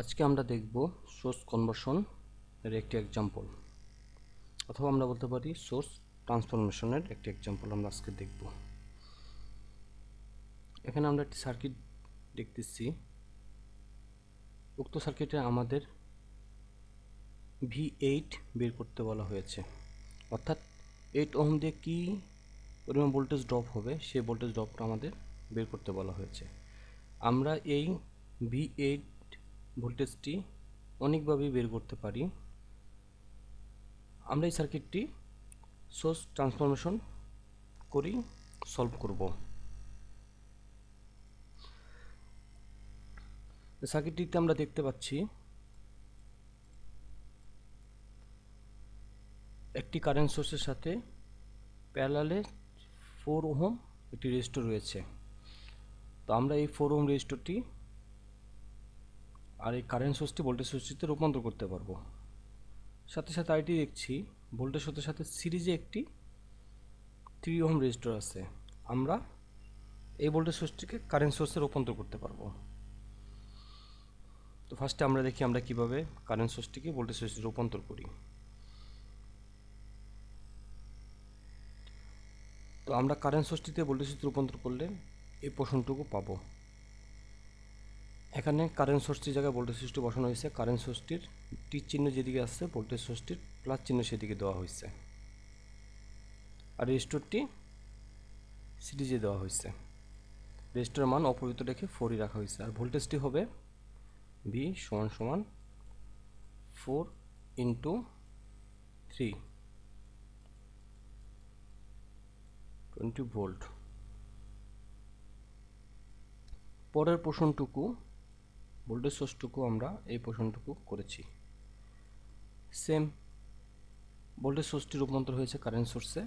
আজকে আমরা দেখব সোর্স কনভার্সন এর একটি এক্সাম্পল অথবা আমরা বলতে পারি সোর্স ট্রান্সফরমেশনের একটি এক্সাম্পল আমরা আজকে দেখব। এখানে আমরা একটি সার্কিট দেখতেছি। উক্ত সার্কিটে আমাদের ভি এইট বের করতে বলা হয়েছে। অর্থাৎ এইট ওহম দিয়ে কী পরিমাণ ভোল্টেজ ড্রপ হবে, সেই ভোল্টেজ ড্রপটা আমাদের বের করতে বলা হয়েছে। আমরা এই ভি এইট ভোল্টেজটি অনেকভাবেই বের করতে পারি। আমরা এই সার্কিটটি সোর্স ট্রান্সফরমেশন করি, সলভ করব। সার্কিটটিতে আমরা দেখতে পাচ্ছি একটি কারেন্ট সোর্সের সাথে প্যারালালে ফোর ওহম একটি রেজিস্টর রয়েছে। তো আমরা এই ফোর ওহম রেজিস্টরটি আর এই কারেন্ট সোর্সটি ভোল্টেজ সোর্সটিতে রূপান্তর করতে পারব। সাথে সাথে আইটি দেখছি ভোল্টেজ সোর্সের সাথে সিরিজে একটি থ্রি ওহম রেজিস্টর আছে। আমরা এই ভোল্টেজ সোর্সটিকে কারেন্ট সোর্সে রূপান্তর করতে পারব। তো ফার্স্টে আমরা দেখি আমরা কীভাবে কারেন্ট সোর্সটিকে ভোল্টেজ সোর্সে রূপান্তর করি। তো আমরা কারেন্ট সোর্সটিতে ভোল্টেজ সোর্সে রূপান্তর করলে এই পোষণটুকু পাবো। এখানে কারেন্ট সোর্সটির জায়গায় ভোল্টেজ সোর্সটি বসানো হয়েছে কারেন্ট সোর্সটির টি চিহ্ন যেদিকে আসছে ভোল্টেজ সোর্সটির প্লাস চিহ্ন সেদিকে দেওয়া হয়েছে। আর রেজিস্টরটি সিরিজে দেওয়া হয়েছে। রেজিস্টরের মান অপরিত রেখে ফোরই রাখা হয়েছে। আর ভোল্টেজটি হবে ভি সমান সমান four into three twenty volt পরের পোষণটুকু ভোল্টেজ সোর্সটুকু আমরা এই পোষণটুকু করেছি। সেম ভোল্টেজ সোর্সটি রূপান্তর হয়েছে কারেন্ট সোর্সে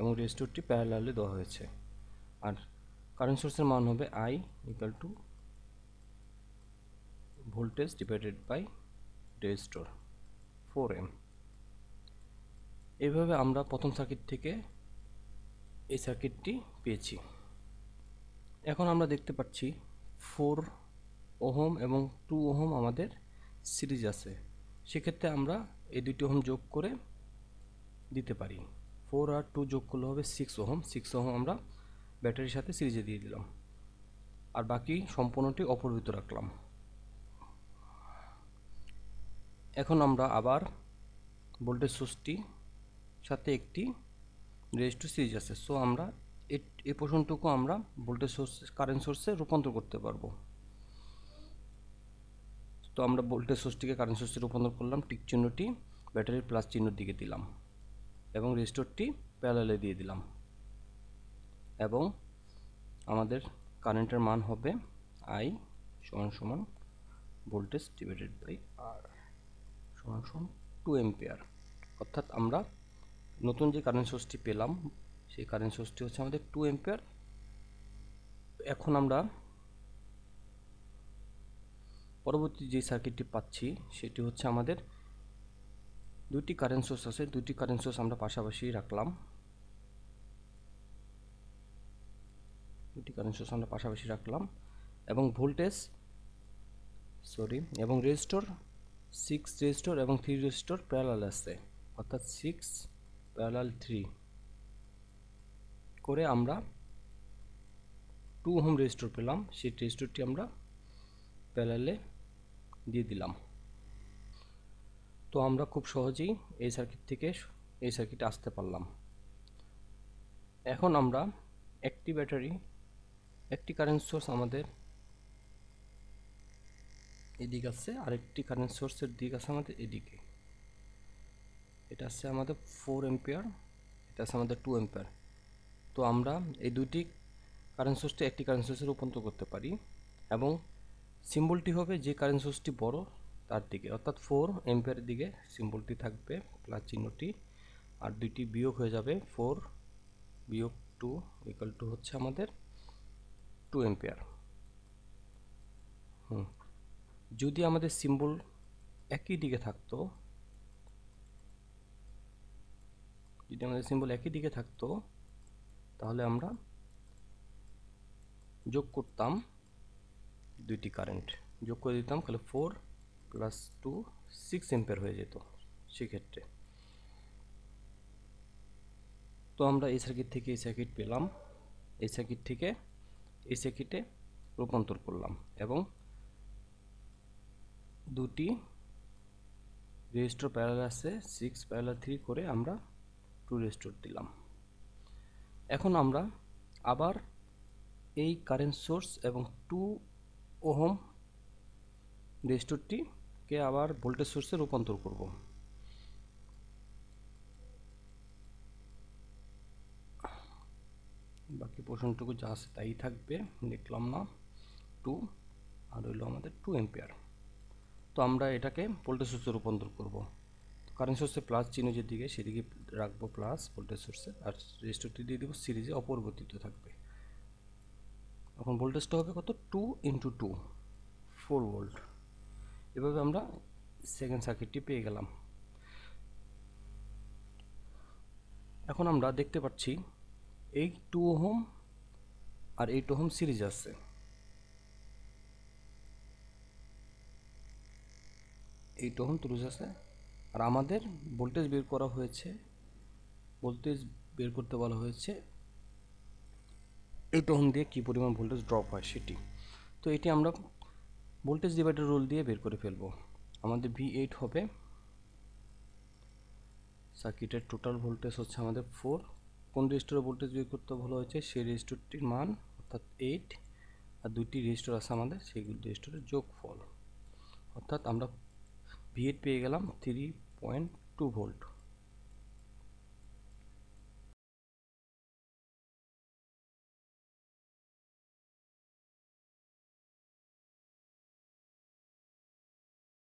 এবং রেজিস্টরটি প্যারালালে দেওয়া হয়েছে। আর কারেন্ট সোর্সের মান হবে I equal to voltage divided by resistor four M এইভাবে আমরা প্রথম সার্কিট থেকে এই সার্কিটটি পেয়েছি। এখন আমরা দেখতে পাচ্ছি ফোর ওহম এবং টু ওহম আমাদের সিরিজ আছে। সেক্ষেত্রে আমরা এই দুটি ওহম যোগ করে দিতে পারি। ফোর আর টু যোগ করলে হবে সিক্স ওহম। সিক্স ওহম আমরা ব্যাটারির সাথে সিরিজে দিয়ে দিলাম। আর বাকি সম্পূর্ণটি অপরিহিত রাখলাম। এখন আমরা আবার ভোল্টেজ সোর্সটি সাথে একটি রেজিস্টার সিরিজ আছে। সো আমরা এই পোষণটুকু আমরা ভোল্টেজ সোর্স, কারেন্ট সোর্সে রূপান্তর করতে পারব। তো আমরা ভোল্টেজ সোর্সটিকে কারেন্ট সোর্সে রূপান্তর করলাম, টিক চিহ্নটি ব্যাটারির প্লাস চিহ্নর দিকে দিলাম এবং রেজিস্টরটি প্যারালে দিয়ে দিলাম এবং আমাদের কারেন্টের মান হবে আই সমান সমান ভোল্টেজ ডিভাইডেড বাই আর সমান সমান টু এম্পিয়ার অর্থাৎ আমরা নতুন যে কারেন্ট সোর্সটি পেলাম, সেই কারেন্ট সোর্সটি হচ্ছে আমাদের টু এম্পিয়ার এখন আমরা পরবর্তী যে সার্কিটটি পাচ্ছি, সেটি হচ্ছে আমাদের দুটি কারেন্ট সোর্স আছে দুটি কারেন্ট সোর্স আমরা পাশাপাশি রাখলাম। দুটি কারেন্ট সোর্স আমরা পাশাপাশি রাখলাম এবং ভোল্টেজ সরি এবং রেজিস্টর সিক্স রেজিস্টর এবং থ্রি রেজিস্টর প্যারালাল আছে, অর্থাৎ সিক্স প্যারালাল থ্রি করে আমরা টু হোম রেজিস্টর পেলাম, সেই রেজিস্টরটি আমরা প্যারালে দিয়ে দিলাম। তো আমরা খুব সহজেই এই সার্কিট থেকে এই সার্কিটে আসতে পারলাম। এখন আমরা একটি ব্যাটারি একটি কারেন্ট সোর্স আমাদের এদিক আছে, আরেকটি কারেন্ট সোর্সের দিক আছে আমাদের এদিকে। এটা আছে আমাদের ফোর এম্পিয়ার এটা আছে আমাদের টু এম্পিয়ার তো আমরা এই দুটি কারেন্ট সোর্সটি একটি কারেন্ট সোর্সে রূপান্তর করতে পারি এবং সিম্বলটি হবে যে কারেন্ট সোর্সটি বড়, তার দিকে, অর্থাৎ ফোর এম্পিয়ারের দিকে সিম্বলটি থাকবে প্লাস চিহ্নটি, আর দুইটি বিয়োগ হয়ে যাবে ফোর বিয়োগ টু ইকাল টু হচ্ছে আমাদের টু এম্পিয়ার হুম, যদি আমাদের সিম্বল একই দিকে থাকতো, যদি আমাদের সিম্বল একই দিকে থাকতো, তাহলে আমরা যোগ করতাম দুইটি কারেন্ট যোগ করে দিতাম, তাহলে four plus two six ampere হয়ে যেত সেক্ষেত্রে। তো আমরা এই সার্কিট থেকে এই সার্কিট পেলাম। এই সার্কিট থেকে এই সার্কিটে রূপান্তর করলাম এবং দুটি রেজিস্টার প্যারাল আছে সিক্স প্যারাল থ্রি করে আমরা টু রেজিস্টার দিলাম। এখন আমরা আবার এই কারেন্ট সোর্স এবং টু ওহম রেজিস্টরটিকে আবার ভোল্টেজ সোর্সে রূপান্তর করব। বাকি পোর্শনটুকু যা আছে তাই থাকবে, দেখলাম না, টু, আর হইল আমাদের টু এম্পিয়ার তো আমরা এটাকে ভোল্টেজ সোর্সে রূপান্তর করব। কারেন্ট সোর্সে প্লাস চিহ্ন যেদিকে সেদিকে রাখব প্লাস ভোল্টেজ সোর্সে, আর রেজিস্টরটি দিয়ে দেবো সিরিজে অপরিবর্তিত থাকবে। এখন ভোল্টেজটা হবে কত? Two into two four volt এভাবে আমরা সেকেন্ড সার্কিটটি পেয়ে গেলাম। এখন আমরা দেখতে পাচ্ছি এই টু ওহম আর এই টু ওহম সিরিজ আছে এই টু ওহম সিরিজ আছে আর আমাদের ভোল্টেজ বের করা হয়েছে ভোল্টেজ বের করতে বলা হয়েছে এই টোহন দিয়ে কী পরিমাণ ভোল্টেজ ড্রপ হয় সেটি। তো এটি আমরা ভোল্টেজ ডিভাইডার রোল দিয়ে বের করে ফেলব। আমাদের ভি এইট হবে। সার্কিটের টোটাল ভোল্টেজ হচ্ছে আমাদের ফোর কোন রেজিস্টরে ভোল্টেজ বের করতে ভালো হয়েছে? সেই রেজিস্টরটির মান, অর্থাৎ এইট আর দুইটি রেজিস্টর আছে আমাদের সেইগুলি রেজিস্টরের যোগফল। অর্থাৎ আমরা ভি এইট পেয়ে গেলাম থ্রি পয়েন্ট টু ভোল্ট